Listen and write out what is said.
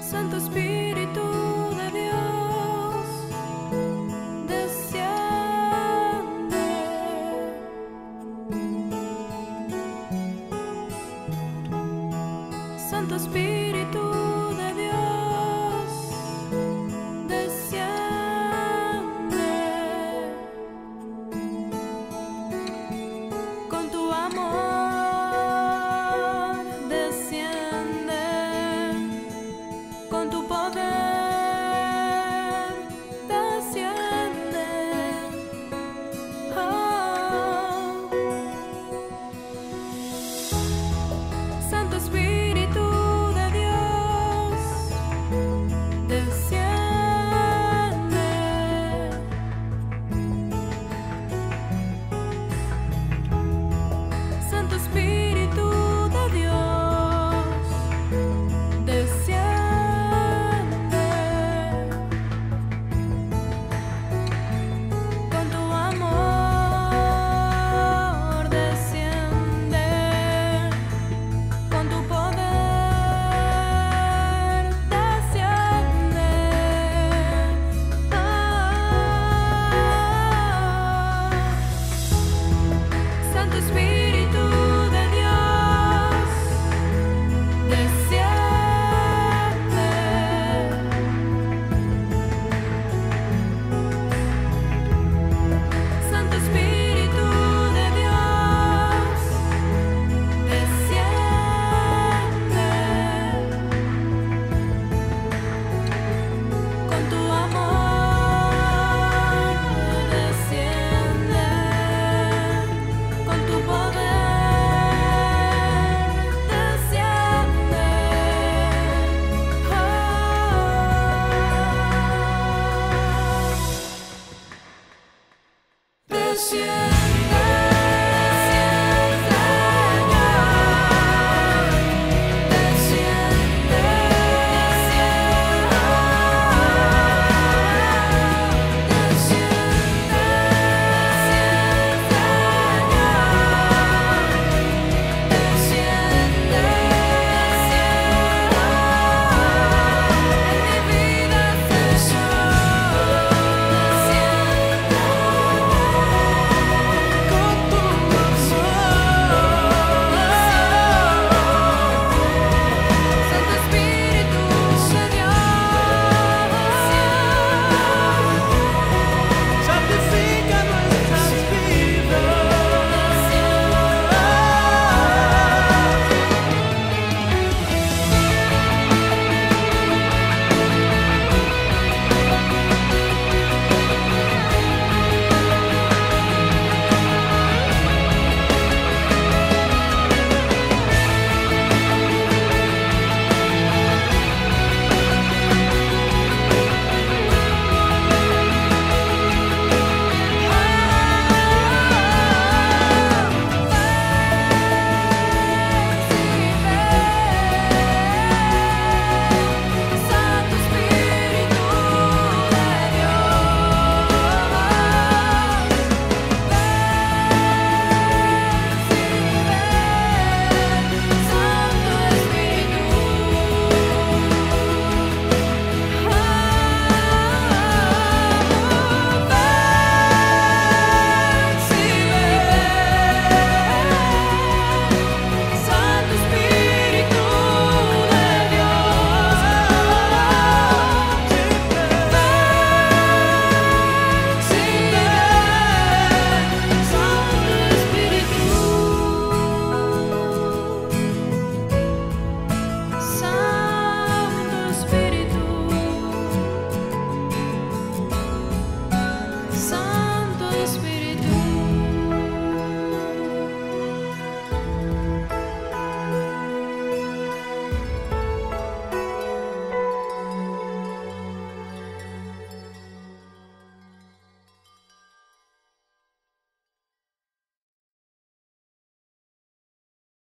Santo Espírito. must be się